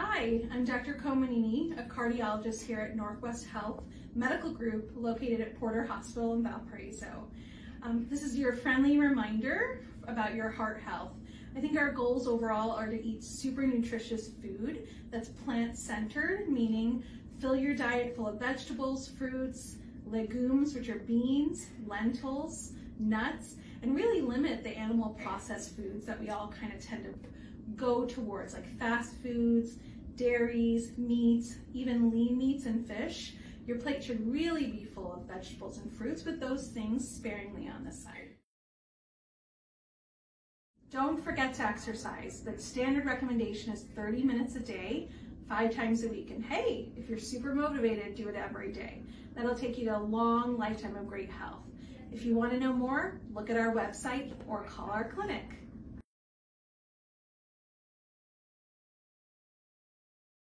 Hi, I'm Dr. Kommineni, a cardiologist here at Northwest Health Medical Group located at Porter Hospital in Valparaiso. Um, this is your friendly reminder about your heart health. I think our goals overall are to eat super nutritious food that's plant-centered, meaning fill your diet full of vegetables, fruits, legumes, which are beans, lentils, nuts, and really limit the animal processed foods that we all kind of tend to go towards, like fast foods, dairies, meats, even lean meats and fish. Your plate should really be full of vegetables and fruits, with those things sparingly on the side. Don't forget to exercise. The standard recommendation is 30 minutes a day, five times a week. And hey, if you're super motivated, do it every day. That'll take you to a long lifetime of great health. If you want to know more, look at our website or call our clinic.